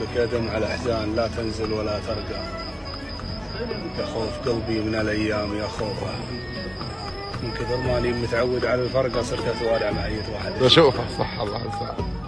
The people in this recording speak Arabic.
لك يا دمع الاحزان لا تنزل ولا ترقى. يا خوف قلبي من الأيام يا خوفه من كثر ماني متعود على الفرقة صرت اتوالع مع أي واحد. أشوفه صح الله يسلمك.